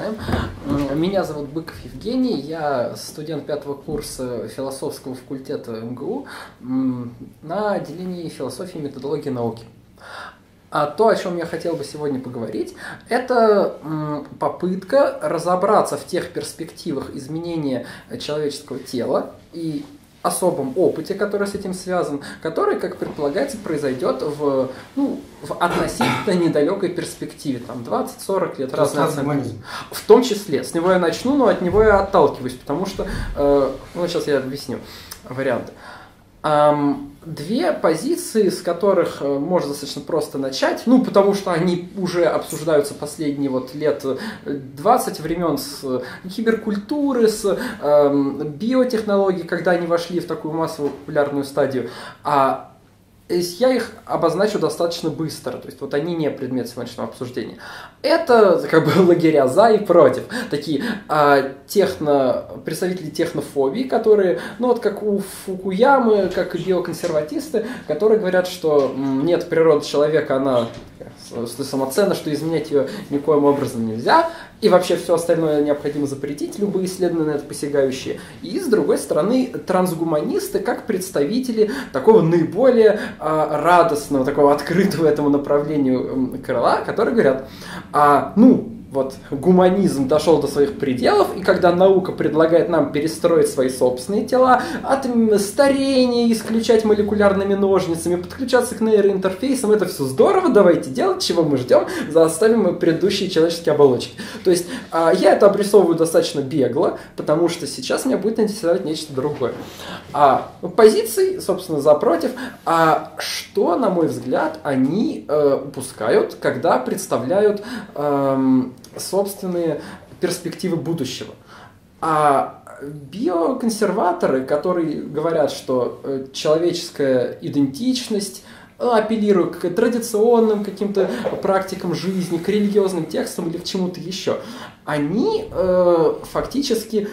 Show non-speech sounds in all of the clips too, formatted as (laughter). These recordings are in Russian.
начинаем. Меня зовут Быков Евгений, я студент пятого курса философского факультета МГУ на отделении философии и методологии науки. А то, о чем я хотел бы сегодня поговорить, это попытка разобраться в тех перспективах изменения человеческого тела и особом опыте, который с этим связан, который, как предполагается, произойдет в, ну, в относительно недалекой перспективе, там 20-40 лет, оценки. В том числе. С него я начну, но от него я отталкиваюсь, потому что, э, ну, сейчас я объясню варианты. Две позиции, с которых э, можно достаточно просто начать, ну, потому что они уже обсуждаются последние вот лет 20 времен с киберкультуры, с э, биотехнологий, когда они вошли в такую массовую популярную стадию. А я их обозначу достаточно быстро, то есть вот они не предмет сегодняшнего обсуждения. Это как бы (laughs) лагеря за и против, такие а, техно, представители технофобии, которые, ну вот как у Фукуямы, как и биоконсерватисты, которые говорят, что нет, природа человека, она самоценна, что изменять ее никоим образом нельзя, и вообще все остальное необходимо запретить, любые исследования на это посягающие. И с другой стороны, трансгуманисты как представители такого наиболее э, радостного, такого открытого этому направлению крыла, которые говорят, а, ну, вот гуманизм дошел до своих пределов, и когда наука предлагает нам перестроить свои собственные тела, от старения исключать молекулярными ножницами, подключаться к нейроинтерфейсам, это все здорово, давайте делать, чего мы ждем, заставим предыдущие человеческие оболочки. То есть а, я это обрисовываю достаточно бегло, потому что сейчас меня будет интересовать нечто другое. А позиции, собственно, за против, а что, на мой взгляд, они э, упускают, когда представляют э, собственные перспективы будущего. А биоконсерваторы, которые говорят, что э, человеческая идентичность э, апеллируют к традиционным каким-то практикам жизни, к религиозным текстам или к чему-то еще, они э, фактически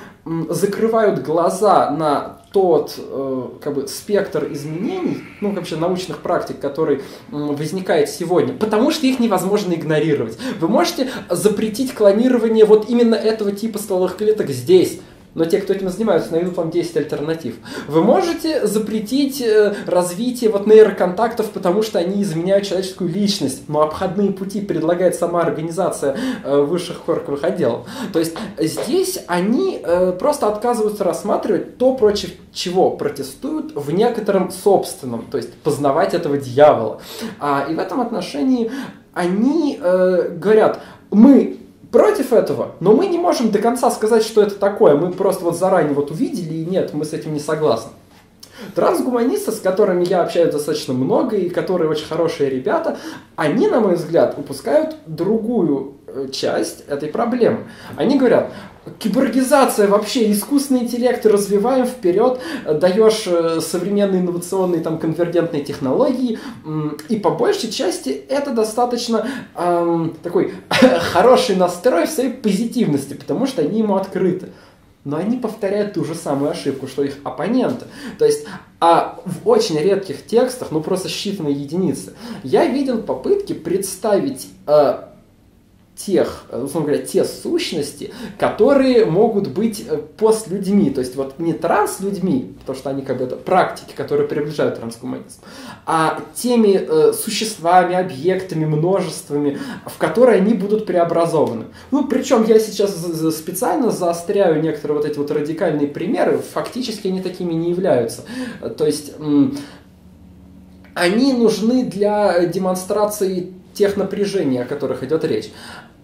закрывают глаза на тот э, как бы спектр изменений, ну вообще научных практик, который возникает сегодня, потому что их невозможно игнорировать. Вы можете запретить клонирование вот именно этого типа стволовых клеток здесь, но те, кто этим занимаются, найдут вам 10 альтернатив. Вы можете запретить э, развитие вот нейроконтактов, потому что они изменяют человеческую личность, но обходные пути предлагает сама организация э, высших корковых отделов. То есть здесь они э, просто отказываются рассматривать то, против чего протестуют в некотором собственном, то есть познавать этого дьявола. А, и в этом отношении они говорят, мы против этого, но мы не можем до конца сказать, что это такое. Мы просто вот заранее вот увидели, и нет, мы с этим не согласны. Трансгуманисты, с которыми я общаюсь достаточно много, и которые очень хорошие ребята, они, на мой взгляд, упускают другую часть этой проблемы. Они говорят, киборгизация вообще, искусственный интеллект развиваем вперед, даешь э, современные инновационные там конвергентные технологии, и по большей части это достаточно эм, такой (laughs) хороший настрой в своей позитивности, потому что они ему открыты. Но они повторяют ту же самую ошибку, что их оппоненты. То есть а в очень редких текстах, ну просто считанные единицы, я видел попытки представить э, тех, э, условно говоря, те сущности, которые могут быть э, постлюдьми, то есть вот не транслюдьми, потому что они как бы это практики, которые приближают трансгуманизм, а теми э, существами, объектами, множествами, в которые они будут преобразованы. Ну, причем я сейчас специально заостряю некоторые вот эти вот радикальные примеры, фактически они такими не являются. То есть они нужны для демонстрации тех напряжений, о которых идет речь.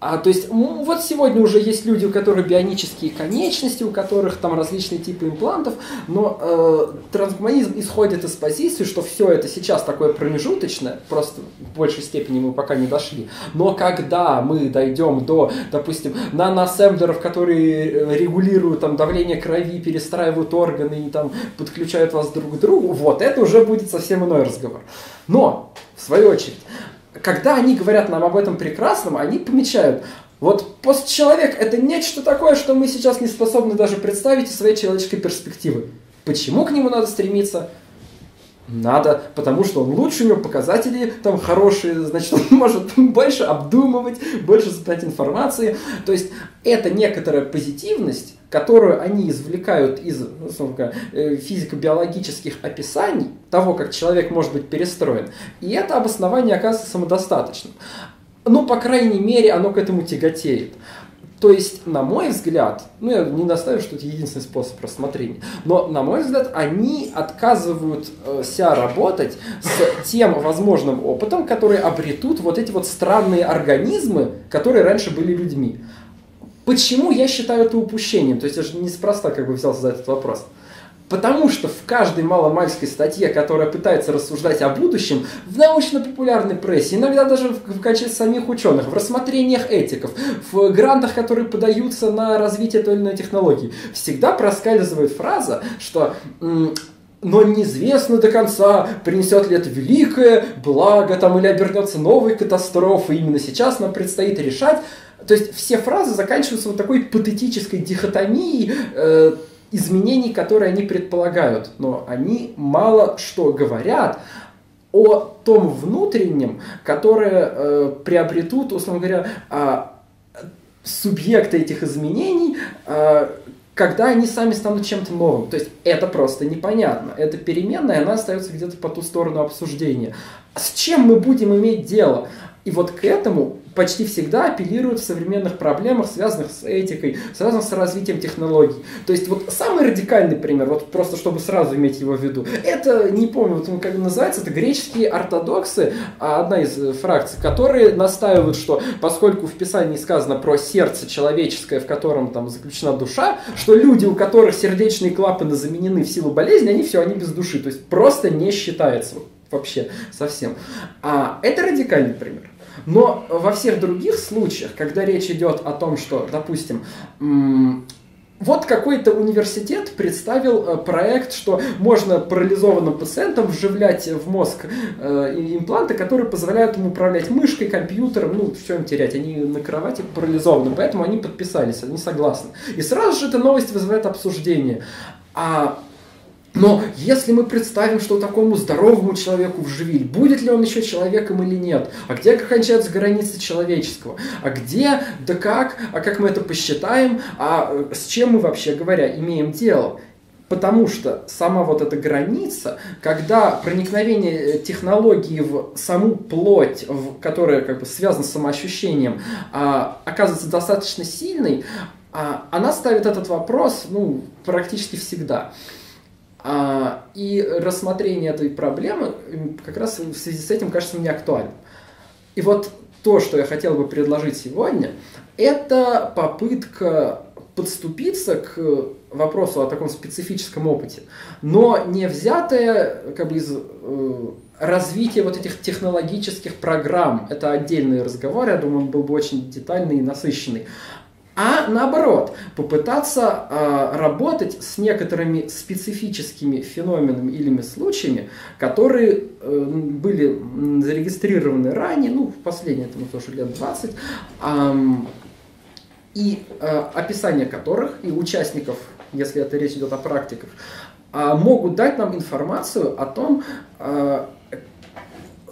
А, то есть вот сегодня уже есть люди, у которых бионические конечности, у которых там различные типы имплантов, но э, трансгуманизм исходит из позиции, что все это сейчас такое промежуточное, просто в большей степени мы пока не дошли. Но когда мы дойдем до, допустим, наноассемблеров, которые э, регулируют там давление крови, перестраивают органы и там подключают вас друг к другу, вот это уже будет совсем иной разговор. Но, в свою очередь, когда они говорят нам об этом прекрасном, они помечают, вот постчеловек – это нечто такое, что мы сейчас не способны даже представить из своей человеческой перспективы. Почему к нему надо стремиться? Надо, потому что он лучше, у него показатели там хорошие, значит, он (laughs) может больше обдумывать, больше запоминать информации. То есть это некоторая позитивность, которую они извлекают из ну, э, физико-биологических описаний того, как человек может быть перестроен. И это обоснование оказывается самодостаточным. Ну, по крайней мере, оно к этому тяготеет. То есть, на мой взгляд, ну я не настаиваю, что это единственный способ рассмотрения, но, на мой взгляд, они отказывают э, работать с тем возможным опытом, который обретут вот эти вот странные организмы, которые раньше были людьми. Почему я считаю это упущением? То есть я же неспроста как бы взялся за этот вопрос. Потому что в каждой маломальской статье, которая пытается рассуждать о будущем, в научно-популярной прессе, иногда даже в, качестве самих ученых, в рассмотрениях этиков, в грантах, которые подаются на развитие той или иной технологии, всегда проскальзывает фраза, что но неизвестно до конца, принесет ли это великое благо там, или обернется новой катастрофой. Именно сейчас нам предстоит решать. То есть все фразы заканчиваются вот такой патетической дихотомией, э, изменений, которые они предполагают, но они мало что говорят о том внутреннем, которое э, приобретут, условно говоря, э, субъекты этих изменений, э, когда они сами станут чем-то новым. То есть это просто непонятно. Это переменная, она остается где-то по ту сторону обсуждения. С чем мы будем иметь дело? И вот к этому почти всегда апеллируют в современных проблемах, связанных с этикой, связанных с развитием технологий. То есть вот самый радикальный пример, вот просто чтобы сразу иметь его в виду, это, не помню, вот как называется, это греческие ортодоксы, а одна из э, фракций, которые настаивают, что поскольку в Писании сказано про сердце человеческое, в котором там заключена душа, что люди, у которых сердечные клапаны заменены в силу болезни, они все, они без души, то есть просто не считается вообще совсем. А это радикальный пример. Но во всех других случаях, когда речь идет о том, что, допустим, вот какой-то университет представил э, проект, что можно парализованным пациентам вживлять в мозг э, импланты, которые позволяют им управлять мышкой, компьютером, ну, все им терять. Они на кровати парализованы, поэтому они подписались, они согласны. И сразу же эта новость вызывает обсуждение. А но если мы представим, что такому здоровому человеку вживили, будет ли он еще человеком или нет? А где кончаются границы человеческого? А где, да как, а как мы это посчитаем? А э, с чем мы вообще говоря имеем дело? Потому что сама вот эта граница, когда проникновение э, технологии в саму плоть, в, которая как бы связана с самоощущением, а, оказывается достаточно сильной, а, она ставит этот вопрос ну, практически всегда. А, и рассмотрение этой проблемы как раз в связи с этим кажется мне актуальным. И вот то, что я хотел бы предложить сегодня, это попытка подступиться к вопросу о таком специфическом опыте, но не взятая как бы из э, развития вот этих технологических программ. Это отдельный разговор, я думаю, он был бы очень детальный и насыщенный а наоборот, попытаться э, работать с некоторыми специфическими феноменами или случаями, которые э, были зарегистрированы ранее, ну, в последние там, тоже лет 20, э, и э, описание которых, и участников, если это речь идет о практиках, э, могут дать нам информацию о том, э,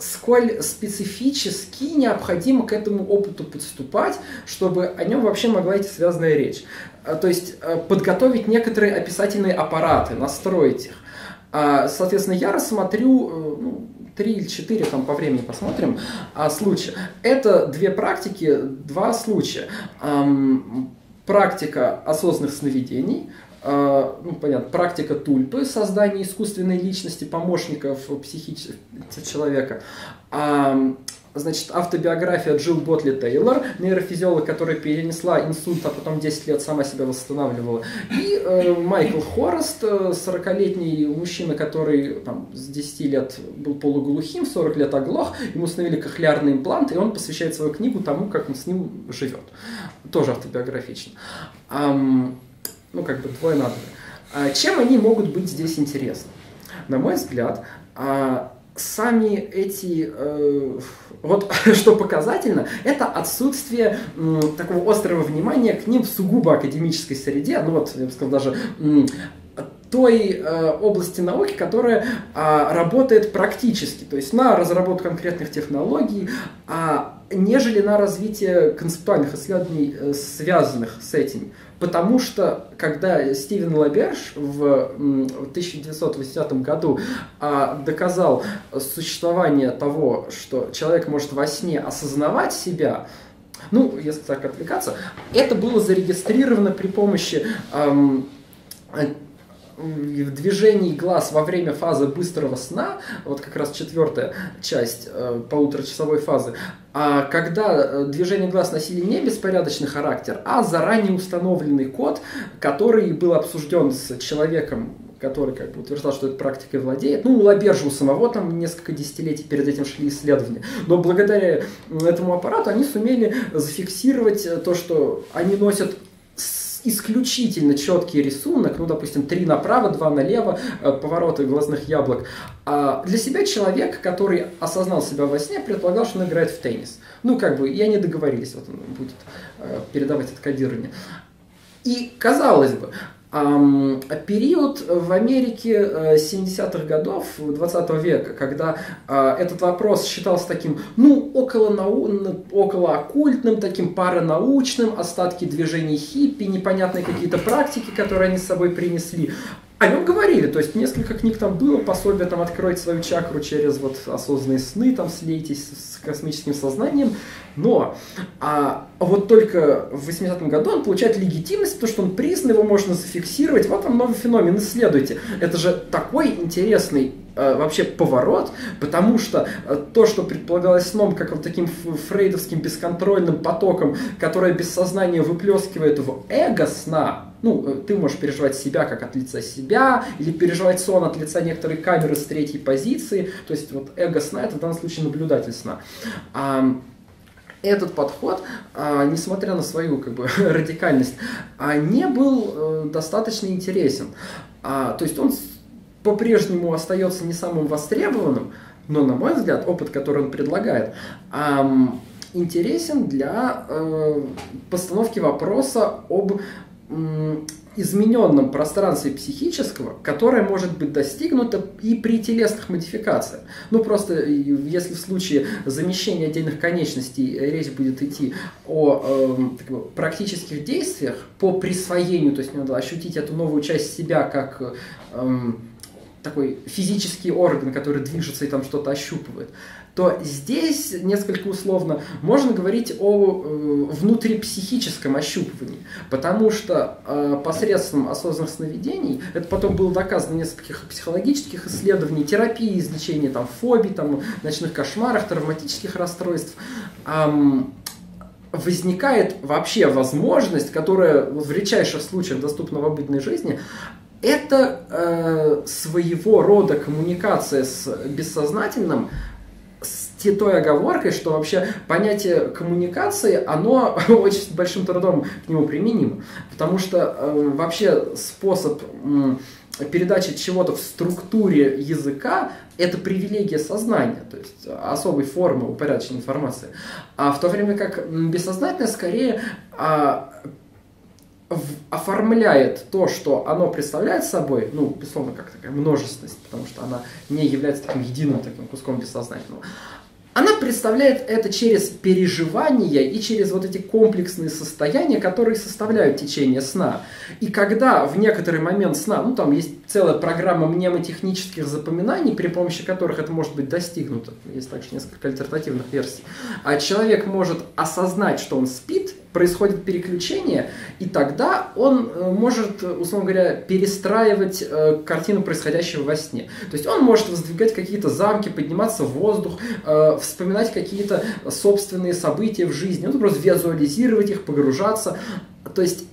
сколь специфически необходимо к этому опыту подступать, чтобы о нем вообще могла идти связанная речь. А, то есть э, подготовить некоторые описательные аппараты, настроить их. А, соответственно, я рассмотрю э, ну, три или четыре, там по времени посмотрим, а, случая. Это две практики, два случая. Практика осознанных сновидений – ну, понятно, практика тульпы, создание искусственной личности, помощников психического человека. А, значит, автобиография Джилл Ботли Тейлор, нейрофизиолог, которая перенесла инсульт, а потом 10 лет сама себя восстанавливала. И э, Майкл Хорост, 40-летний мужчина, который там, с 10 лет был полуглухим, 40 лет оглох, ему установили кохлеарный имплант, и он посвящает свою книгу тому, как он с ним живет. Тоже автобиографично. Ну, как бы двое на двое. А чем они могут быть здесь интересны? На мой взгляд, а, сами эти, э, (laughs) вот (laughs) что показательно, это отсутствие такого острого внимания к ним в сугубо академической среде, ну вот, я бы сказал, даже той э, области науки, которая э, работает практически, то есть на разработку конкретных технологий, а, нежели на развитие концептуальных исследований, э, связанных с этим. Потому что, когда Стивен Лаберж в 1980 году а, доказал существование того, что человек может во сне осознавать себя, ну, если так отвлекаться, это было зарегистрировано при помощи эм, в движении глаз во время фазы быстрого сна, вот как раз четвертая часть э, полуторачасовой фазы, а когда э, движения глаз носили не беспорядочный характер, а заранее установленный код, который был обсужден с человеком, который как бы утверждал, что этой практикой владеет. Ну, у Лабержа у самого там несколько десятилетий перед этим шли исследования. Но благодаря этому аппарату они сумели зафиксировать то, что они носят исключительно четкий рисунок, ну, допустим, три направо, два налево, э, повороты глазных яблок. А для себя человек, который осознал себя во сне, предполагал, что он играет в теннис. Ну, как бы, и они договорились, вот он будет э, передавать это кодирование. И, казалось бы, период в Америке 70-х э, годов 20 века, когда а, этот вопрос считался таким, ну, около, нау... около оккультным, таким паранаучным, остатки движений хиппи, непонятные какие-то практики, которые они с собой принесли. О нем говорили, то есть несколько книг там было, пособие там «Откройте свою чакру через вот осознанные сны», там «Слейтесь с космическим сознанием», но а, вот только в 80-м году он получает легитимность, потому что он признан, его можно зафиксировать, вот он новый феномен, исследуйте. Это же такой интересный э, вообще поворот, потому что э, то, что предполагалось сном, как вот таким фрейдовским бесконтрольным потоком, которое без сознания выплескивает в эго сна, ну, э, ты можешь переживать себя как от лица себя, или переживать сон от лица некоторой камеры с третьей позиции. То есть вот эго сна это в данном случае наблюдатель сна. А, этот подход, а, несмотря на свою как бы, (laughs) радикальность, а, не был э, достаточно интересен. А, то есть он по-прежнему остается не самым востребованным, но, на мой взгляд, опыт, который он предлагает, интересен для э, постановки вопроса об измененном пространстве психического, которое может быть достигнуто и при телесных модификациях. Ну, просто если в случае замещения отдельных конечностей речь будет идти о э, практических действиях по присвоению, то есть надо ощутить эту новую часть себя как э, такой физический орган, который движется и там что-то ощупывает, то здесь несколько условно можно говорить о э, внутрипсихическом ощупывании, потому что э, посредством осознанных сновидений, это потом было доказано в нескольких психологических исследований, терапии, излечения там, фобий, там, ночных кошмарах, травматических расстройств, эм, возникает вообще возможность, которая в редчайших случаях доступна в обыденной жизни, это э, своего рода коммуникация с бессознательным, той оговоркой, что вообще понятие коммуникации, оно (laughs) очень большим трудом к нему применимо. Потому что э, вообще способ э, передачи чего-то в структуре языка – это привилегия сознания, то есть особой формы упорядоченной информации. А в то время как бессознательное скорее а, оформляет то, что оно представляет собой, ну, безусловно, как такая множественность, потому что она не является таким единым таким куском бессознательного, она представляет это через переживания и через вот эти комплексные состояния, которые составляют течение сна. И когда в некоторый момент сна, ну там есть целая программа мнемотехнических запоминаний, при помощи которых это может быть достигнуто, есть также несколько альтернативных версий, а человек может осознать, что он спит, происходит переключение, и тогда он э, может, условно говоря, перестраивать э, картину происходящего во сне. То есть он может воздвигать какие-то замки, подниматься в воздух, э, вспоминать какие-то собственные события в жизни, ну, просто визуализировать их, погружаться. То есть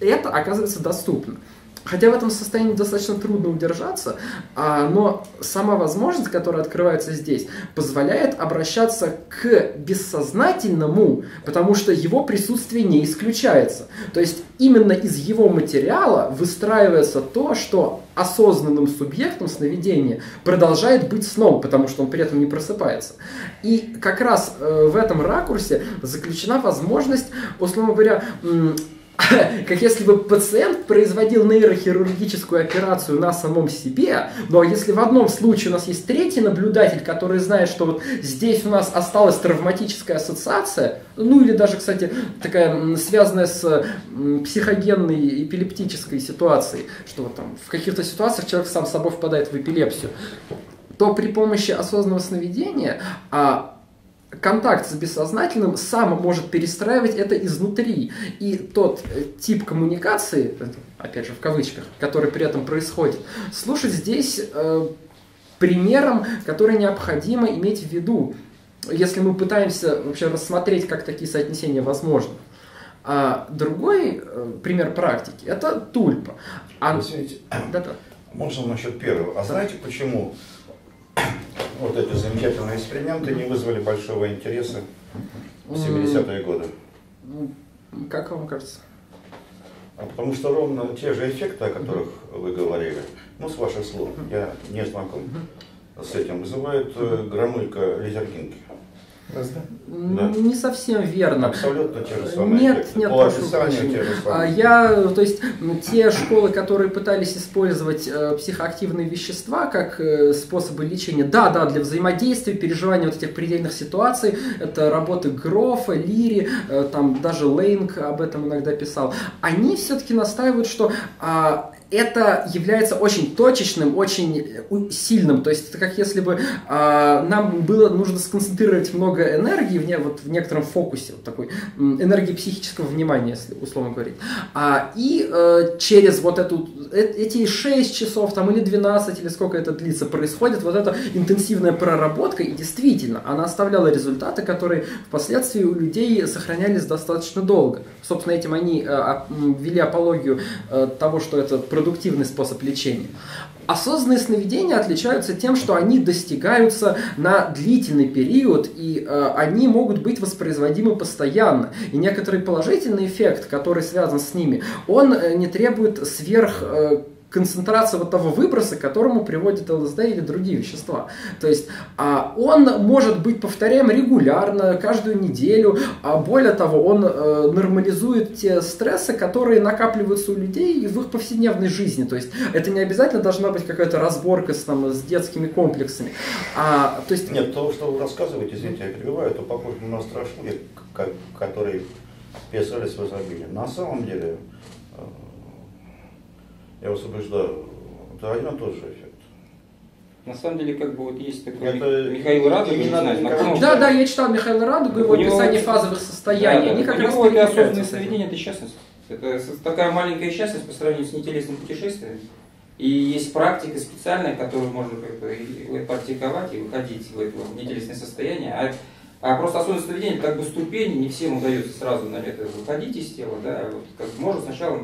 это оказывается доступно. Хотя в этом состоянии достаточно трудно удержаться, а, но сама возможность, которая открывается здесь, позволяет обращаться к бессознательному, потому что его присутствие не исключается. То есть именно из его материала выстраивается то, что осознанным субъектом сновидения продолжает быть сном, потому что он при этом не просыпается. И как раз э, в этом ракурсе заключена возможность, условно говоря, (laughs) как если бы пациент производил нейрохирургическую операцию на самом себе, но если в одном случае у нас есть третий наблюдатель, который знает, что вот здесь у нас осталась травматическая ассоциация, ну или даже, кстати, такая связанная с психогенной эпилептической ситуацией, что вот там в каких-то ситуациях человек сам собой впадает в эпилепсию, то при помощи осознанного сновидения а контакт с бессознательным сам может перестраивать это изнутри. И тот э, тип коммуникации, опять же в кавычках, который при этом происходит, слушать здесь э, примером, который необходимо иметь в виду, если мы пытаемся вообще рассмотреть, как такие соотнесения возможны. А другой э, пример практики – это тульпа. А... Извините, да -да. можно насчет первого. А знаете, почему вот эти замечательные эксперименты не вызвали большого интереса в 70-е годы. Ну, как вам кажется? А потому что ровно те же эффекты, о которых вы говорили, ну, с ваших слов, я не знаком с этим, вызывают э, громылька лизергинки. Да. Не совсем верно. Абсолютно те же самые. Нет, нет, По. А, я, то есть, те школы, которые пытались использовать э, психоактивные вещества как э, способы лечения, да, да, для взаимодействия, переживания вот этих предельных ситуаций, это работы Грофа, Лири, э, там даже Лейнг об этом иногда писал, они все-таки настаивают, что а, это является очень точечным, очень сильным. То есть это как если бы э, нам было нужно сконцентрировать много энергии в, не, вот, в некотором фокусе, вот такой энергии психического внимания, если условно говорить. А, и э, через вот эту, э, эти 6 часов там, или 12, или сколько это длится, происходит вот эта интенсивная проработка, и действительно, она оставляла результаты, которые впоследствии у людей сохранялись достаточно долго. Собственно, этим они э, ввели апологию э, того, что это продуктивный способ лечения. Осознанные сновидения отличаются тем, что они достигаются на длительный период, и э, они могут быть воспроизводимы постоянно. И некоторый положительный эффект, который связан с ними, он э, не требует сверх... Э, концентрация вот того выброса, к которому приводит ЛСД или другие вещества. То есть а, он может быть повторяем регулярно, каждую неделю, а более того, он а, нормализует те стрессы, которые накапливаются у людей в их повседневной жизни. То есть это не обязательно должна быть какая-то разборка с, там, с детскими комплексами. А, то есть... Нет, то, что вы рассказываете, извините, я перебиваю, это похоже на страшилки, которые писались в изобилии. На самом деле, я вас убеждаю, это один и тот же эффект. На самом деле, как бы вот есть такой это Михаил Радуга, не, не знаю, знакомый. Да, да, я читал Михаила Радугу, его описание фазовых состояний. Да, Они как у раз него это осознанное сновидение, это частность. Это такая маленькая частность по сравнению с нетелесным путешествием. И есть практика специальная, которую можно как бы практиковать и выходить в это нетелесное состояние. А, а просто осознанное сновидение, как бы ступени, не всем удается сразу на это выходить из тела. Да? Вот, как бы можно сначала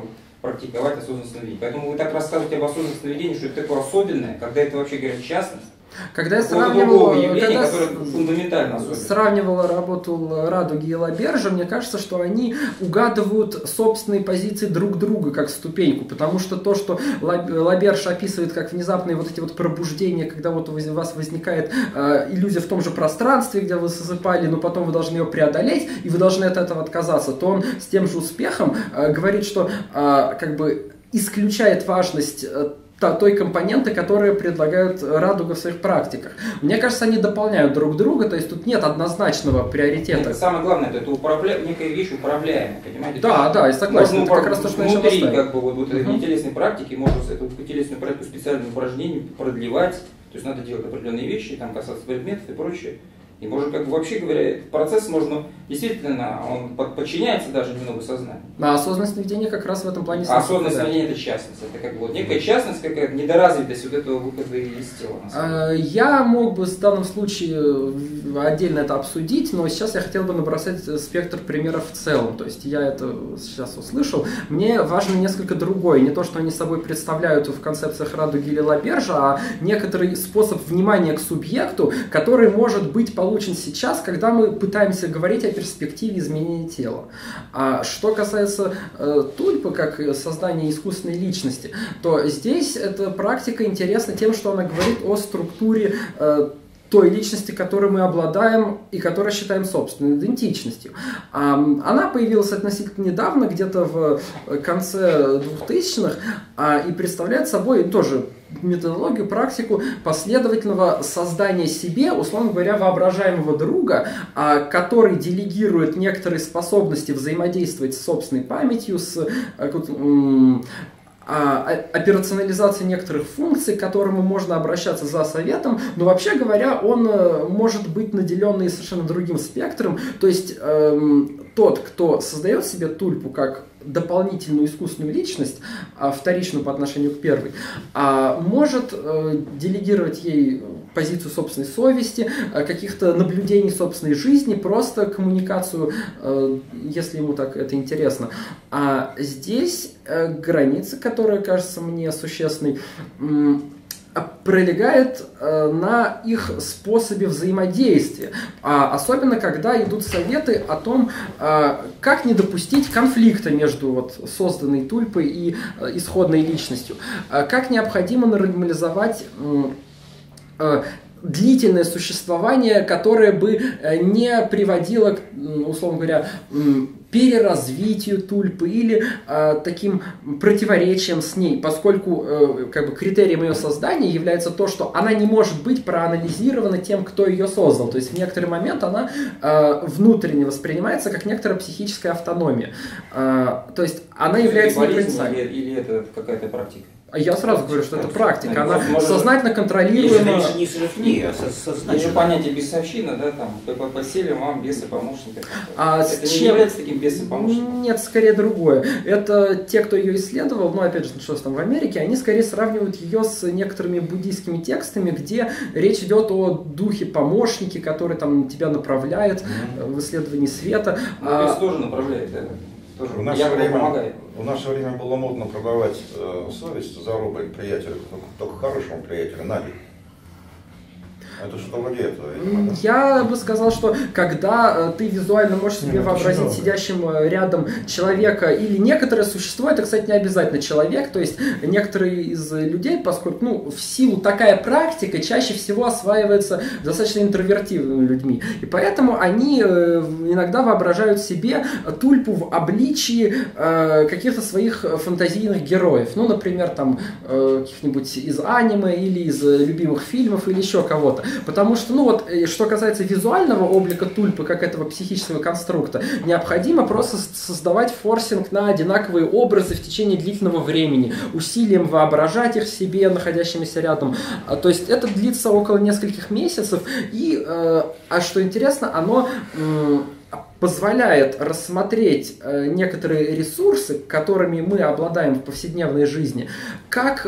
практиковать осознанное сновидение. Поэтому вы так рассказываете об осознанном сновидении, что это такое особенное, когда это вообще говорят частность. Когда я сравнивал, явления, когда сравнивал работу Радуги и Лабержа, мне кажется, что они угадывают собственные позиции друг друга как ступеньку, потому что то, что Лаберж описывает как внезапные вот эти вот пробуждения, когда вот у вас возникает э, иллюзия в том же пространстве, где вы засыпали, но потом вы должны ее преодолеть, и вы должны от этого отказаться, то он с тем же успехом э, говорит, что э, как бы исключает важность э, той компоненты, которые предлагают Радуга в своих практиках. Мне кажется, они дополняют друг друга, то есть тут нет однозначного приоритета. Это самое главное, это управля... некая вещь управляемая, понимаете? Да, да, я согласен, это как раз то, что внутри, как бы, вот, вот uh-huh. этой телесной практики можно эту телесную практику специальным упражнением продлевать, то есть надо делать определенные вещи, там касаться предметов и прочее. И можно, как бы вообще говоря, процесс можно действительно, он подчиняется даже немного сознанию. А осознанное сновидение как раз в этом плане а Осознанное сновидение это частность. Это как бы вот некая частность, какая-то недоразвитость вот этого выхода из тела. А, я мог бы в данном случае э, отдельно это обсудить, но сейчас я хотел бы набросать спектр примеров в целом. То есть я это сейчас услышал. Мне важно несколько другое. Не то, что они собой представляют в концепциях Радуги или Лабержа, а некоторый способ внимания к субъекту, который может быть по получен сейчас, когда мы пытаемся говорить о перспективе изменения тела. А что касается э, тульпы, как создания искусственной личности, то здесь эта практика интересна тем, что она говорит о структуре э, той личности, которой мы обладаем и которую считаем собственной идентичностью. Она появилась относительно недавно, где-то в конце 2000-х, а, и представляет собой тоже методологию, практику последовательного создания себе, условно говоря, воображаемого друга, а, который делегирует некоторые способности взаимодействовать с собственной памятью, с э, операционализации некоторых функций, к которым можно обращаться за советом, но вообще говоря, он э, может быть наделен и совершенно другим спектром. То есть эм, тот, кто создает себе тульпу как дополнительную искусственную личность, а вторичную по отношению к первой, а может э, делегировать ей позицию собственной совести, э, каких-то наблюдений собственной жизни, просто коммуникацию, э, если ему так это интересно. А здесь граница, которая кажется мне существенной, пролегает э, на их способе взаимодействия. А особенно, когда идут советы о том, э, как не допустить конфликта между вот, созданной тульпой и э, исходной личностью. Как необходимо нормализовать длительное существование, которое бы не приводило, условно говоря, переразвитию тульпы или э, таким противоречием с ней, поскольку э, как бы критерием ее создания является то, что она не может быть проанализирована тем, кто ее создал. То есть в некоторый момент она э, внутренне воспринимается как некоторая психическая автономия. Э, то есть она является непроницаемой. Или, или это какая-то практика? А я сразу говорю, что это практика, она сознательно контролируема. Не шизофрения, а сознательно. Есть понятие бесовщина, да, там, посели вам бесы помощника. А это чем... не является таким бесом помощником? Нет, скорее другое. Это те, кто ее исследовал, ну, опять же, что там в Америке, они скорее сравнивают ее с некоторыми буддийскими текстами, где речь идет о духе помощники, который там тебя направляет mm-hmm. в исследовании света. Ну, а... тоже направляет, да. Тоже в наше, время, в наше время было модно продавать э, совесть за рубль приятелю, только, только хорошему приятелю, Наде. Это что да? Я бы сказал, что когда э, ты визуально можешь себе Нет, вообразить сидящим э, рядом человека или некоторое существо, это, кстати, не обязательно человек, то есть некоторые из людей, поскольку, ну, в силу такая практика чаще всего осваивается достаточно интровертивными людьми. И поэтому они э, иногда воображают себе тульпу в обличии каких-то своих фантазийных героев. Ну, например, там, каких-нибудь из аниме или из любимых фильмов или еще кого-то. Потому что, ну вот, э, что касается визуального облика тульпы, как этого психического конструкта, необходимо просто создавать форсинг на одинаковые образы в течение длительного времени, усилием воображать их себе, находящимися рядом. А, то есть это длится около нескольких месяцев, и, э, а что интересно, оно позволяет рассмотреть э, некоторые ресурсы, которыми мы обладаем в повседневной жизни, как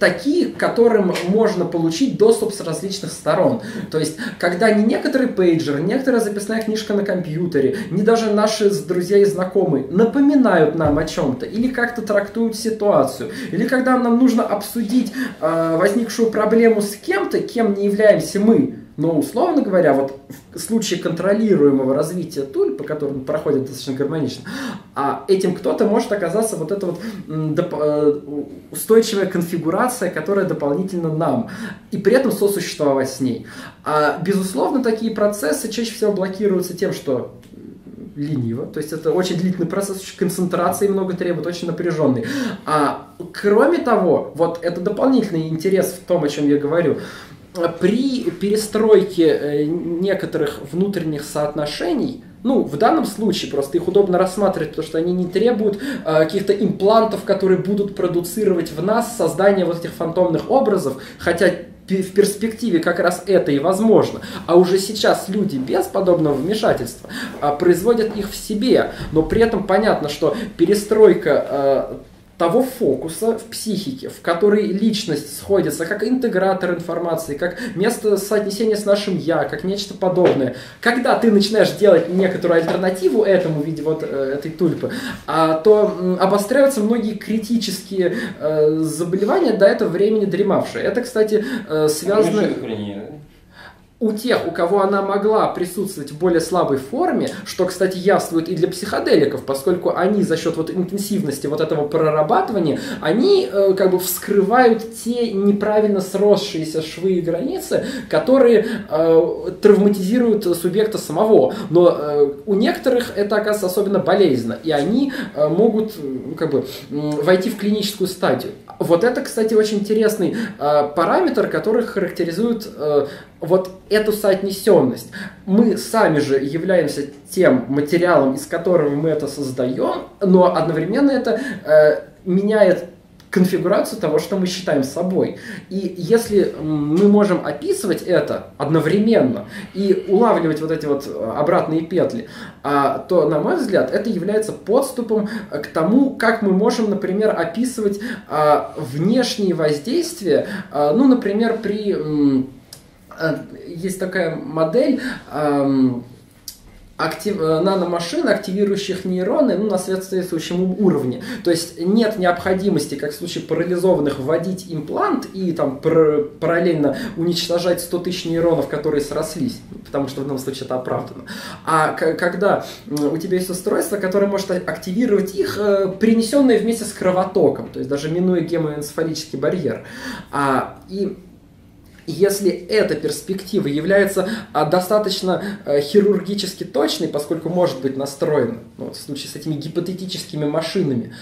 такие, к которым можно получить доступ с различных сторон. То есть, когда не некоторый пейджер, некоторая записная книжка на компьютере, не даже наши друзья и знакомые напоминают нам о чем-то или как-то трактуют ситуацию, или когда нам нужно обсудить э, возникшую проблему с кем-то, кем не являемся мы, но, условно говоря, вот в случае контролируемого развития туль, по которому проходит достаточно гармонично, а этим кто-то может оказаться вот эта вот э, устойчивая конфигурация, которая дополнительно нам, и при этом сосуществовать с ней. А, безусловно, такие процессы чаще всего блокируются тем, что лениво, то есть это очень длительный процесс, очень концентрации много требует, очень напряженный. А кроме того, вот это дополнительный интерес в том, о чем я говорю, при перестройке э, некоторых внутренних соотношений, ну, в данном случае просто их удобно рассматривать, потому что они не требуют э, каких-то имплантов, которые будут продуцировать в нас создание вот этих фантомных образов, хотя в перспективе как раз это и возможно. А уже сейчас люди без подобного вмешательства а, производят их в себе. Но при этом понятно, что перестройка а, того фокуса в психике, в который личность сходится как интегратор информации, как место соотнесения с нашим «я», как нечто подобное. Когда ты начинаешь делать некоторую альтернативу этому в виде вот э, этой тульпы, а, то обостряются многие критические э, заболевания, до этого времени дремавшие. Это, кстати, э, связано... у тех, у кого она могла присутствовать в более слабой форме, что, кстати, явствует и для психоделиков, поскольку они за счет вот интенсивности вот этого прорабатывания, они э, как бы вскрывают те неправильно сросшиеся швы и границы, которые э, травматизируют субъекта самого. Но э, у некоторых это оказывается особенно болезненно, и они э, могут э, как бы войти в клиническую стадию. Вот это, кстати, очень интересный э, параметр, который характеризует э, вот эту соотнесенность. Мы сами же являемся тем материалом, из которого мы это создаем, но одновременно это э, меняет конфигурацию того, что мы считаем собой. И если мы можем описывать это одновременно и улавливать вот эти вот э, обратные петли, а, то, на мой взгляд, это является подступом к тому, как мы можем, например, описывать а, внешние воздействия, а, ну, например, при есть такая модель актив, э, наномашин, активирующих нейроны ну, на соответствующем уровне. То есть нет необходимости, как в случае парализованных, вводить имплант и там параллельно уничтожать 100 тысяч нейронов, которые срослись, потому что в данном случае это оправдано. А когда у тебя есть устройство, которое может активировать их, э, принесенное вместе с кровотоком, то есть даже минуя гемоэнцефалический барьер. А, и если эта перспектива является а, достаточно а, хирургически точной, поскольку может быть настроена, ну, в случае с этими гипотетическими машинами,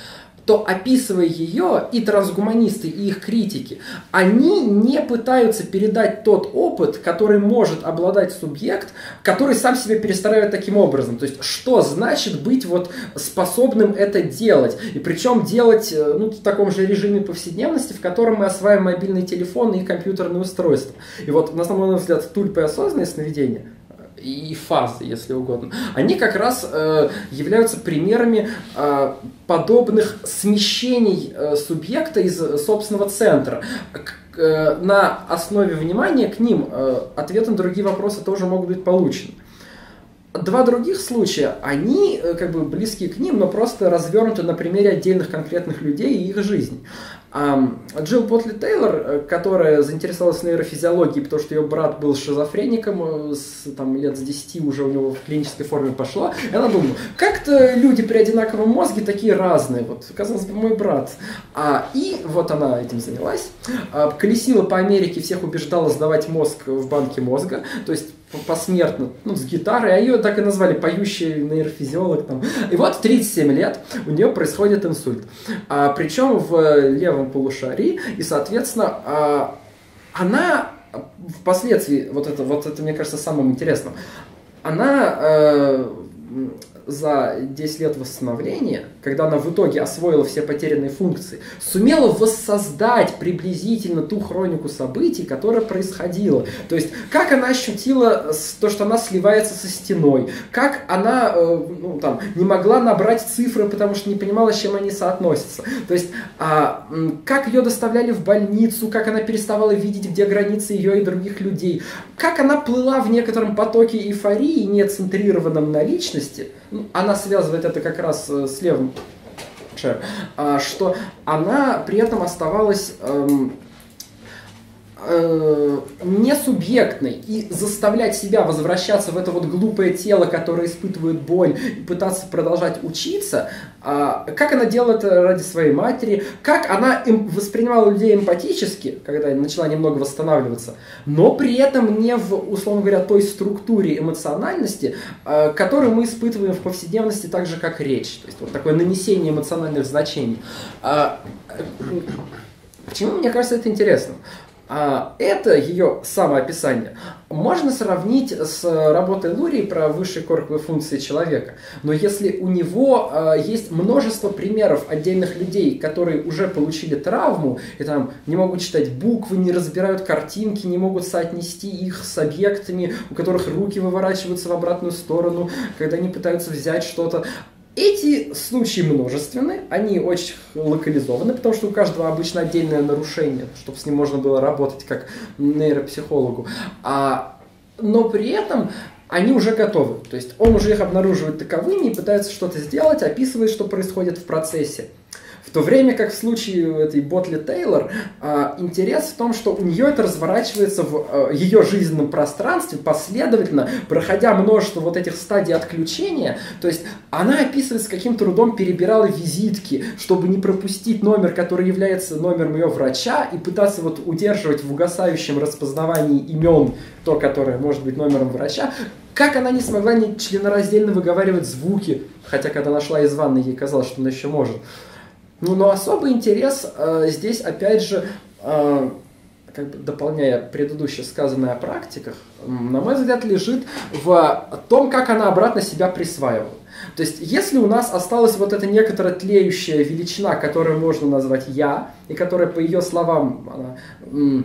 то описывая ее, и трансгуманисты, и их критики, они не пытаются передать тот опыт, который может обладать субъект, который сам себя перестраивает таким образом. То есть, что значит быть вот способным это делать? И причем делать э, ну, в таком же режиме повседневности, в котором мы осваиваем мобильные телефоны и компьютерные устройства. И вот, на самом взгляд, тульпы осознанное сновидение – и фазы, если угодно, они как раз э, являются примерами э, подобных смещений э, субъекта из собственного центра. К, э, на основе внимания к ним э, ответы на другие вопросы тоже могут быть получены. Два других случая, они э, как бы близки к ним, но просто развернуты на примере отдельных конкретных людей и их жизни. Джилл Потли Тейлор, э, которая заинтересовалась нейрофизиологией, потому что ее брат был шизофреником, э, с, там, лет с 10 уже у него в клинической форме пошло, и она думала, как-то люди при одинаковом мозге такие разные, вот, казалось бы, мой брат. А, и вот она этим занялась, а, колесила по Америке, всех убеждала сдавать мозг в банке мозга, то есть посмертно, ну, с гитарой, а ее так и назвали поющий нейрофизиолог. Там. И вот 37 лет у нее происходит инсульт. А, причем в левом полушарии, и, соответственно, а, она впоследствии, вот это, вот это, мне кажется, самым интересным, она э, за 10 лет восстановления, когда она в итоге освоила все потерянные функции, сумела воссоздать приблизительно ту хронику событий, которая происходила. То есть, как она ощутила то, что она сливается со стеной, как она э, ну, там, не могла набрать цифры, потому что не понимала, с чем они соотносятся. То есть, а, как ее доставляли в больницу, как она переставала видеть, где границы ее и других людей, как она плыла в некотором потоке эйфории, не центрированном на личности, ну, она связывает это как раз э, с левым а, что она при этом оставалась эм, э, не субъектной и заставлять себя возвращаться в это вот глупое тело, которое испытывает боль, и пытаться продолжать учиться, э, как она делала это ради своей матери, как она им воспринимала людей эмпатически, когда начала немного восстанавливаться, но при этом не в, условно говоря, той структуре эмоциональности, э, которую мы испытываем в повседневности так же, как речь. То есть вот такое нанесение эмоциональных значений. Э, Почему мне кажется это интересным? А это ее самоописание можно сравнить с работой Лурии про высшие корковые функции человека. Но если у него э, есть множество примеров отдельных людей, которые уже получили травму, и там не могут читать буквы, не разбирают картинки, не могут соотнести их с объектами, у которых руки выворачиваются в обратную сторону, когда они пытаются взять что-то, эти случаи множественны, они очень локализованы, потому что у каждого обычно отдельное нарушение, чтобы с ним можно было работать как нейропсихологу. А, но при этом они уже готовы. То есть он уже их обнаруживает таковыми и пытается что-то сделать, описывает, что происходит в процессе. В то время как в случае этой Ботли Тейлор, а, интерес в том, что у нее это разворачивается в а, ее жизненном пространстве последовательно, проходя множество вот этих стадий отключения. То есть она описывает, с каким трудом перебирала визитки, чтобы не пропустить номер, который является номером ее врача, и пытаться вот удерживать в угасающем распознавании имен то, которое может быть номером врача. Как она не смогла не членораздельно выговаривать звуки, хотя когда нашла из ванны, ей казалось, что она еще может. Ну, но особый интерес э, здесь, опять же, э, как бы дополняя предыдущее сказанное о практиках, на мой взгляд, лежит в том, как она обратно себя присваивала. То есть, если у нас осталась вот эта некоторая тлеющая величина, которую можно назвать «я», и которая, по ее словам, она,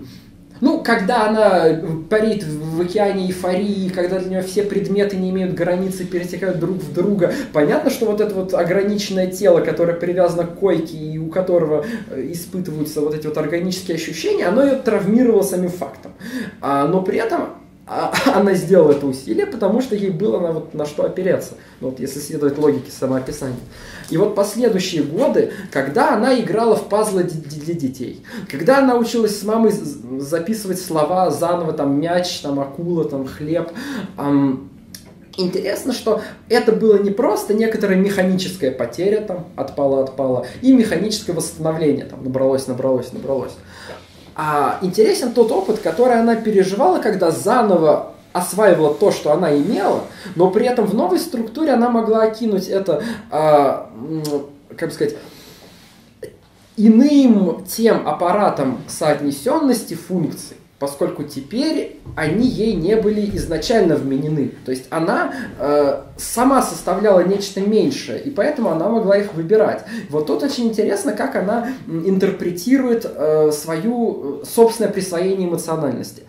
ну, когда она парит в океане эйфории, когда для нее все предметы не имеют границы, перетекают друг в друга, понятно, что вот это вот ограниченное тело, которое привязано к койке и у которого э, испытываются вот эти вот органические ощущения, оно ее травмировало самим фактом. А, но при этом а, (laughs) она сделала это усилие, потому что ей было на, вот, на что опереться, ну, вот, если следовать логике самоописания. И вот последующие годы, когда она играла в пазлы для детей, когда она училась с мамой записывать слова заново, там, мяч, там, акула, там, хлеб, эм, Интересно, что это было не просто некоторая механическая потеря, там, отпала, отпала, и механическое восстановление, там, набралось, набралось, набралось. А интересен тот опыт, который она переживала, когда заново осваивала то, что она имела, но при этом в новой структуре она могла окинуть это, а, как бы сказать, иным тем аппаратом соотнесенности функций поскольку теперь они ей не были изначально вменены. То есть она э, сама составляла нечто меньшее, и поэтому она могла их выбирать. Вот тут очень интересно, как она интерпретирует э, свою э, собственное присвоение эмоциональности.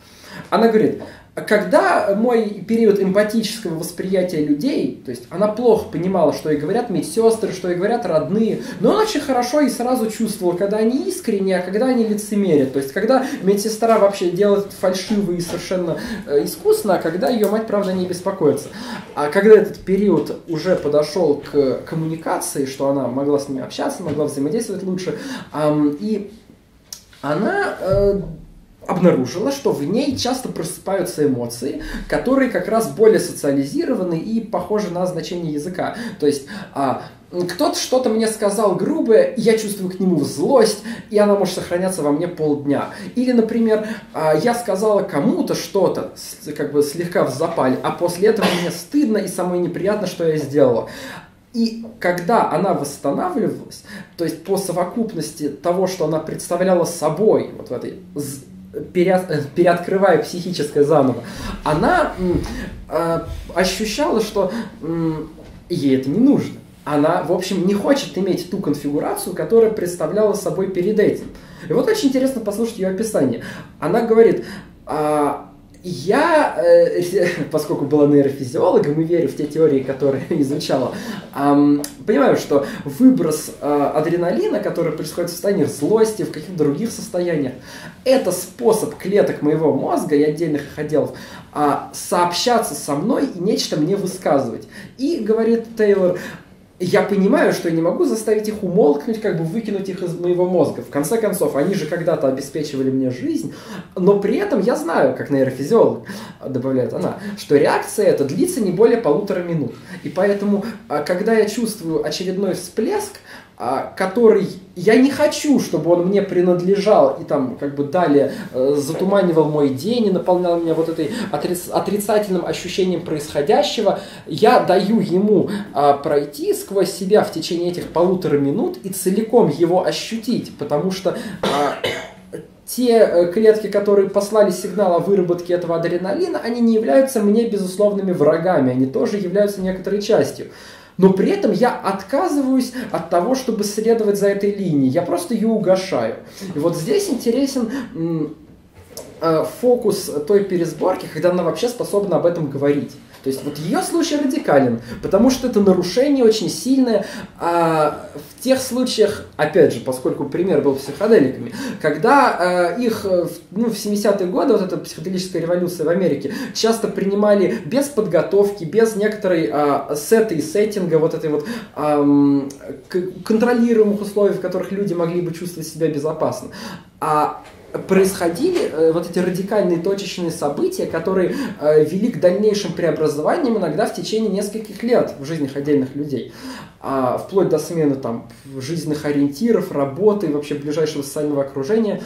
Она говорит, когда мой период эмпатического восприятия людей, то есть она плохо понимала, что и говорят медсестры, что и говорят родные, но она очень хорошо и сразу чувствовала, когда они искренние, а когда они лицемерят. То есть когда медсестра вообще делает фальшиво и совершенно э, искусно, а когда ее мать, правда, не беспокоится. А когда этот период уже подошел к коммуникации, что она могла с ними общаться, могла взаимодействовать лучше, эм, и она э, обнаружила, что в ней часто просыпаются эмоции, которые как раз более социализированы и похожи на значение языка. То есть а, кто-то что-то мне сказал грубое, я чувствую к нему злость, и она может сохраняться во мне полдня. Или, например, а, я сказала кому-то что-то, как бы слегка в запале, а после этого мне стыдно и самое неприятно, что я сделала. И когда она восстанавливалась, то есть по совокупности того, что она представляла собой, вот в этой переоткрывая психическое заново, она э, ощущала, что э, ей это не нужно. Она, в общем, не хочет иметь ту конфигурацию, которая представляла собой перед этим. И вот очень интересно послушать ее описание. Она говорит, а, я, э, (laughs) поскольку была нейрофизиологом и верю в те теории, которые (laughs) изучала, понимаю, что выброс э, адреналина, который происходит в состоянии злости, в каких-то других состояниях, это способ клеток моего мозга и отдельных их отделов а, сообщаться со мной и нечто мне высказывать. И, говорит Тейлор, я понимаю, что я не могу заставить их умолкнуть, как бы выкинуть их из моего мозга. В конце концов, они же когда-то обеспечивали мне жизнь, но при этом я знаю, как нейрофизиолог, добавляет она, что реакция эта длится не более полутора минут. И поэтому, а, когда я чувствую очередной всплеск, а, который я не хочу, чтобы он мне принадлежал и там как бы далее э, затуманивал мой день и наполнял меня вот этой отриц, отрицательным ощущением происходящего, я даю ему э, пройти сквозь себя в течение этих полутора минут и целиком его ощутить, потому что э, те клетки, которые послали сигнал о выработке этого адреналина, они не являются мне безусловными врагами, они тоже являются некоторой частью но при этом я отказываюсь от того, чтобы следовать за этой линией. Я просто ее угошаю. И вот здесь интересен э, фокус той пересборки, когда она вообще способна об этом говорить. То есть вот ее случай радикален, потому что это нарушение очень сильное а, в тех случаях, опять же, поскольку пример был психоделиками, когда а, их ну, в 70-е годы, вот эта психоделическая революция в Америке, часто принимали без подготовки, без некоторой а, сета и сеттинга, вот этой вот а, контролируемых условий, в которых люди могли бы чувствовать себя безопасно. А происходили э, вот эти радикальные точечные события, которые э, вели к дальнейшим преобразованиям иногда в течение нескольких лет в жизнях отдельных людей, а, вплоть до смены там жизненных ориентиров, работы, вообще ближайшего социального окружения.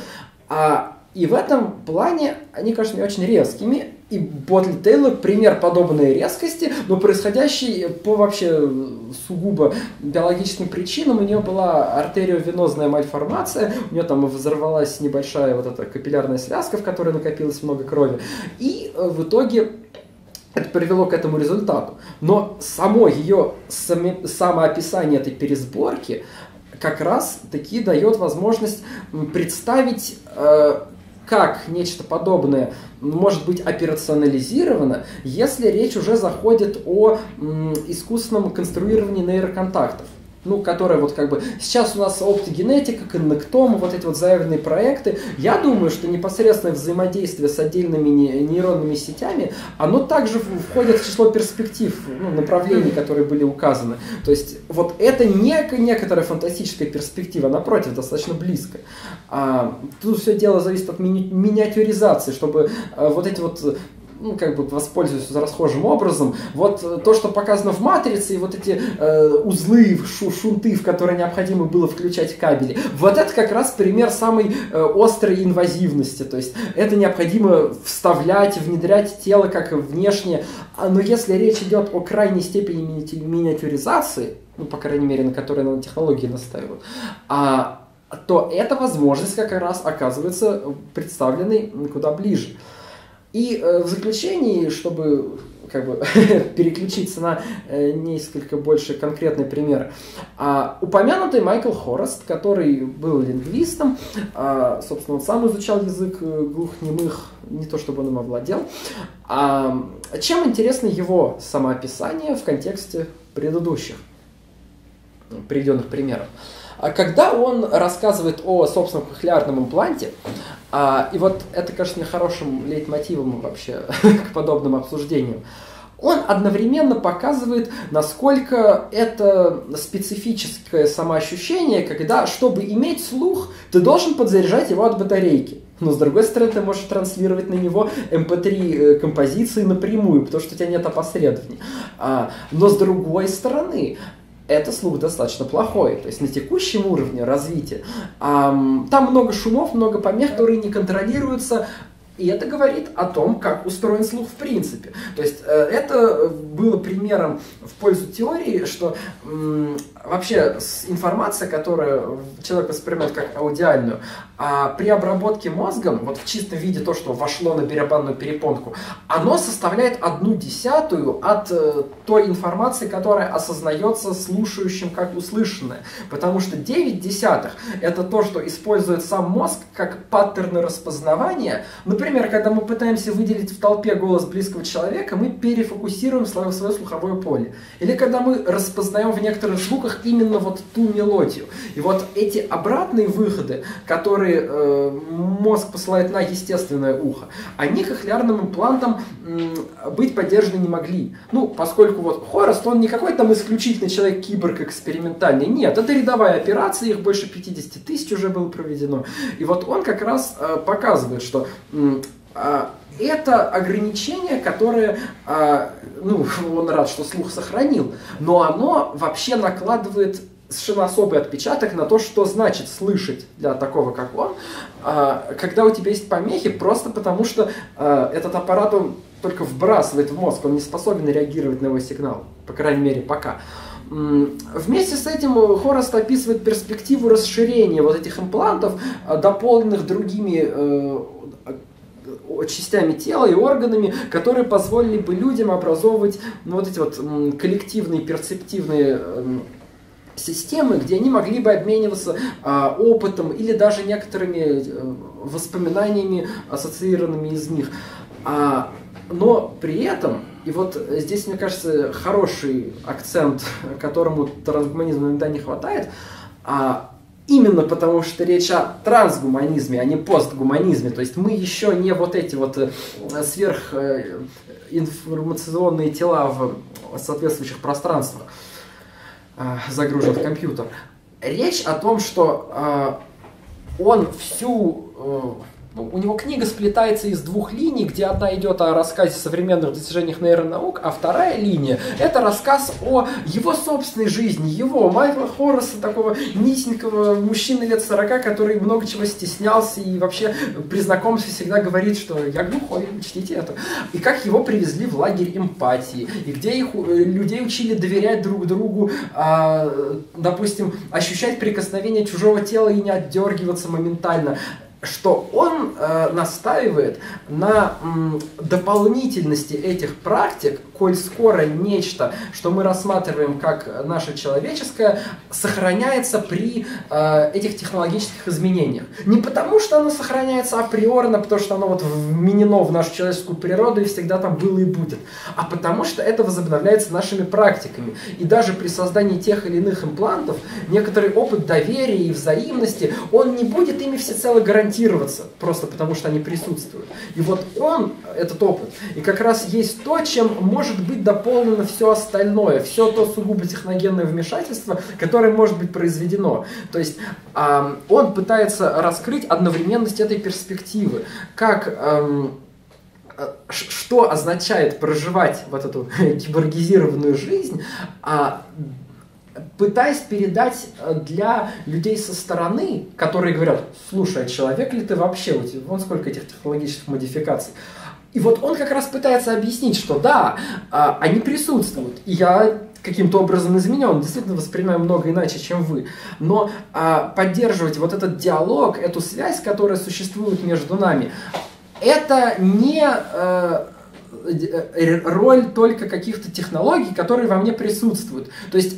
А, и в этом плане они кажутся мне очень резкими, и Ботли Тейлор пример подобной резкости, но происходящей по вообще сугубо биологическим причинам. У нее была артериовенозная мальформация, у нее там взорвалась небольшая вот эта капиллярная связка, в которой накопилось много крови. И э, в итоге это привело к этому результату. Но само ее самоописание этой пересборки как раз таки дает возможность представить э, как нечто подобное может быть операционализировано, если речь уже заходит о искусственном конструировании нейроконтактов ну, которая вот как бы... Сейчас у нас оптогенетика, коннектом, вот эти вот заявленные проекты. Я думаю, что непосредственное взаимодействие с отдельными нейронными сетями, оно также входит в число перспектив, ну, направлений, которые были указаны. То есть вот это не некоторая фантастическая перспектива, напротив, достаточно близко. А, тут все дело зависит от ми миниатюризации, чтобы а, вот эти вот ну, как бы воспользуюсь расхожим образом, вот э, то, что показано в матрице, и вот эти э, узлы, шу шунты, в которые необходимо было включать кабели, вот это как раз пример самой э, острой инвазивности, то есть это необходимо вставлять, внедрять тело как внешне, а, но если речь идет о крайней степени ми миниатюризации, ну, по крайней мере, на которой на технологии настаивают, а, то эта возможность как раз оказывается представленной куда ближе. И э, в заключении, чтобы как бы (laughs) переключиться на э, несколько больше конкретный пример. А, упомянутый Майкл Хорост, который был лингвистом, а, собственно, он сам изучал язык э, глухонемых, не то чтобы он им овладел. А, чем интересно его самоописание в контексте предыдущих приведенных примеров? А когда он рассказывает о собственном кохлеарном импланте, а, и вот это кажется мне хорошим лейтмотивом вообще (laughs) к подобным обсуждениям, он одновременно показывает, насколько это специфическое самоощущение, когда, чтобы иметь слух, ты должен подзаряжать его от батарейки. Но с другой стороны, ты можешь транслировать на него MP3 эм э, композиции напрямую, потому что у тебя нет опосредований. А, но с другой стороны, это слух достаточно плохой. То есть на текущем уровне развития эм, там много шумов, много помех, которые не контролируются и это говорит о том, как устроен слух в принципе. То есть э, это было примером в пользу теории, что вообще информация, которую человек воспринимает как аудиальную, а при обработке мозгом, вот в чистом виде то, что вошло на барабанную перепонку, оно составляет одну десятую от э, той информации, которая осознается слушающим как услышанное. Потому что 9 десятых это то, что использует сам мозг как паттерны распознавания. Например, когда мы пытаемся выделить в толпе голос близкого человека, мы перефокусируем свое, слуховое поле. Или когда мы распознаем в некоторых звуках именно вот ту мелодию. И вот эти обратные выходы, которые э, мозг посылает на естественное ухо, они кохлеарным имплантом э, быть поддержаны не могли. Ну, поскольку вот Хорост, он не какой-то там исключительный человек-киборг экспериментальный. Нет, это рядовая операция, их больше 50 тысяч уже было проведено. И вот он как раз э, показывает, что это ограничение, которое, а, ну, (laughs) он рад, что слух сохранил, но оно вообще накладывает совершенно особый отпечаток на то, что значит слышать для такого, как он, а, когда у тебя есть помехи, просто потому что а, этот аппарат, он только вбрасывает в мозг, он не способен реагировать на его сигнал, по крайней мере, пока. Вместе с этим Хорост описывает перспективу расширения вот этих имплантов, дополненных другими э, частями тела и органами, которые позволили бы людям образовывать ну, вот эти вот коллективные перцептивные эм, системы, где они могли бы обмениваться а, опытом или даже некоторыми а, воспоминаниями, ассоциированными из них. А, но при этом И вот здесь, мне кажется, хороший акцент, которому трансгуманизму иногда не хватает, а именно потому что речь о трансгуманизме, а не постгуманизме. То есть мы еще не вот эти вот э, сверхинформационные тела в соответствующих пространствах загружен в компьютер. Речь о том, что он всю ну, у него книга сплетается из двух линий, где одна идет о рассказе о современных достижениях нейронаук, а вторая линия – это рассказ о его собственной жизни, его, Майкла Хорреса, такого низенького мужчины лет 40, который много чего стеснялся и вообще при знакомстве всегда говорит, что я глухой, чтите это. И как его привезли в лагерь эмпатии, и где их э, людей учили доверять друг другу, а, допустим, ощущать прикосновение чужого тела и не отдергиваться моментально что он э, настаивает на м, дополнительности этих практик, коль скоро нечто, что мы рассматриваем как наше человеческое, сохраняется при э, этих технологических изменениях. Не потому, что оно сохраняется априорно, потому что оно вот вменено в нашу человеческую природу и всегда там было и будет, а потому что это возобновляется нашими практиками. И даже при создании тех или иных имплантов некоторый опыт доверия и взаимности, он не будет ими всецело гарантироваться, просто потому что они присутствуют. И вот он, этот опыт, и как раз есть то, чем может может быть дополнено все остальное, все то сугубо техногенное вмешательство, которое может быть произведено. То есть э, он пытается раскрыть одновременность этой перспективы, как э, что означает проживать вот эту (laughs) киборгизированную жизнь, а пытаясь передать э, для людей со стороны, которые говорят, слушай, а человек ли ты вообще, вон сколько этих технологических модификаций, и вот он как раз пытается объяснить, что да, а, они присутствуют, и я каким-то образом изменен, действительно воспринимаю много иначе, чем вы. Но а, поддерживать вот этот диалог, эту связь, которая существует между нами, это не э, э, роль только каких-то технологий, которые во мне присутствуют. То есть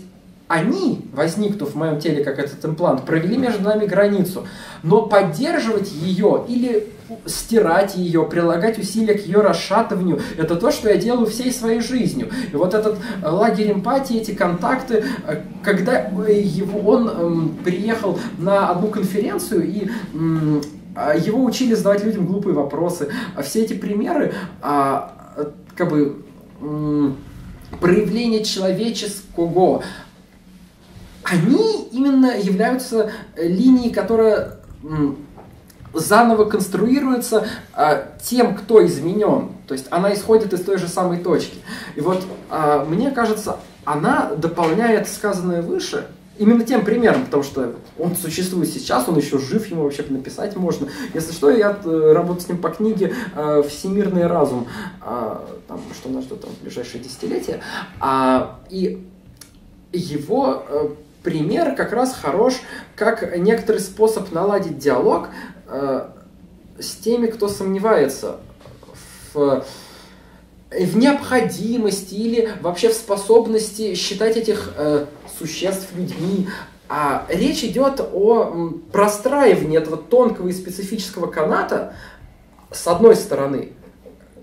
они, возникнув в моем теле как этот имплант, провели между нами границу. Но поддерживать ее или стирать ее, прилагать усилия к ее расшатыванию, это то, что я делаю всей своей жизнью. И вот этот э, лагерь эмпатии, эти контакты, э, когда его, он эм, приехал на одну конференцию и а, его учили задавать людям глупые вопросы. А все эти примеры, а, как бы, проявление человеческого, они именно являются э, линией, которая заново конструируется а, тем, кто изменен. То есть она исходит из той же самой точки. И вот а, мне кажется, она дополняет сказанное выше именно тем примером, потому что он существует сейчас, он еще жив, ему вообще написать можно. Если что, я э, работаю с ним по книге э, «Всемирный разум», э, там, что нас ждет там, в ближайшие десятилетия. А, и его э, пример как раз хорош как некоторый способ наладить диалог э, с теми, кто сомневается в, в необходимости или вообще в способности считать этих э, существ людьми. А речь идет о простраивании этого тонкого и специфического каната с одной стороны,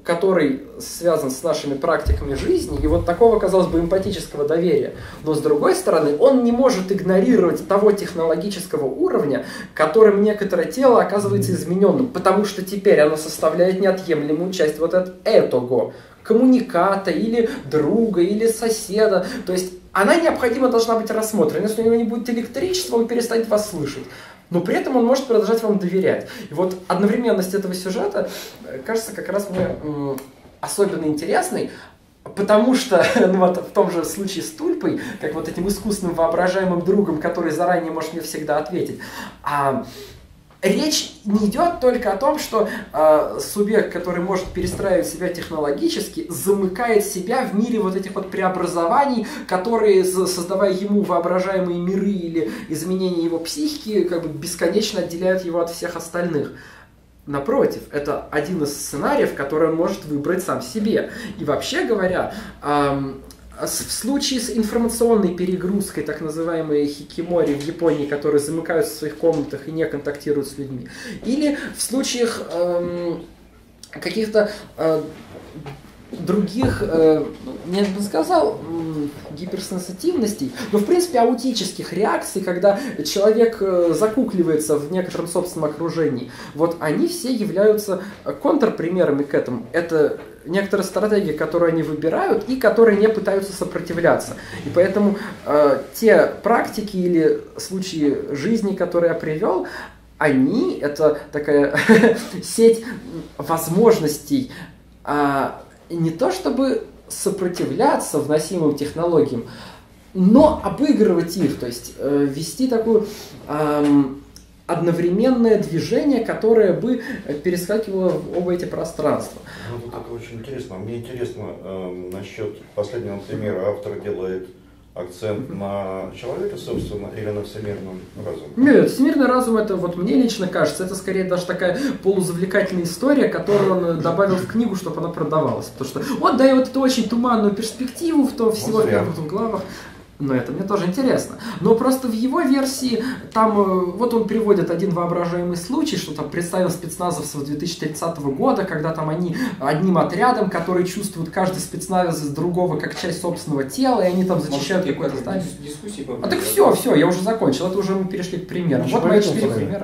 который связан с нашими практиками жизни, и вот такого, казалось бы, эмпатического доверия. Но с другой стороны, он не может игнорировать того технологического уровня, которым некоторое тело оказывается измененным, потому что теперь оно составляет неотъемлемую часть вот этого коммуниката или друга, или соседа. То есть она необходимо должна быть рассмотрена. Если у него не будет электричества, он перестанет вас слышать но при этом он может продолжать вам доверять. И вот одновременность этого сюжета э, кажется как раз мне особенно интересной, Потому что (laughs) ну вот, в том же случае с Тульпой, как вот этим искусственным воображаемым другом, который заранее может мне всегда ответить, а, речь не идет только о том, что э, субъект, который может перестраивать себя технологически, замыкает себя в мире вот этих вот преобразований, которые, создавая ему воображаемые миры или изменения его психики, как бы бесконечно отделяют его от всех остальных. Напротив, это один из сценариев, который он может выбрать сам себе. И вообще говоря, эм, в случае с информационной перегрузкой, так называемой хикимори в Японии, которые замыкаются в своих комнатах и не контактируют с людьми, или в случаях эм, каких-то э, других, э, ну, не бы сказал, гиперсенситивностей, но в принципе аутических реакций, когда человек э, закукливается в некотором собственном окружении, вот они все являются контрпримерами к этому. Это некоторые стратегии, которые они выбирают и которые не пытаются сопротивляться. И поэтому э, те практики или случаи жизни, которые я привел, они это такая (laughs) сеть возможностей а, не то чтобы сопротивляться вносимым технологиям, но обыгрывать их, то есть э, вести такую эм, одновременное движение, которое бы перескакивало в оба эти пространства. Ну, вот это очень интересно. Мне интересно э, насчет последнего примера. Автор делает акцент на человека, собственно, или на всемирном разуме? Нет, всемирный разум, это вот мне лично кажется, это скорее даже такая полузавлекательная история, которую он (laughs) добавил в книгу, чтобы она продавалась. Потому что он дает эту очень туманную перспективу в том всего в главах. Но это мне тоже интересно. Но просто в его версии там, э, вот он приводит один воображаемый случай, что там представил спецназовцев 2030 года, когда там они одним отрядом, который чувствует каждый спецназовец другого как часть собственного тела, и они там зачищают какое-то здание. А так все, все, я уже закончил, это уже мы перешли к примерам. Вот мои четыре примера.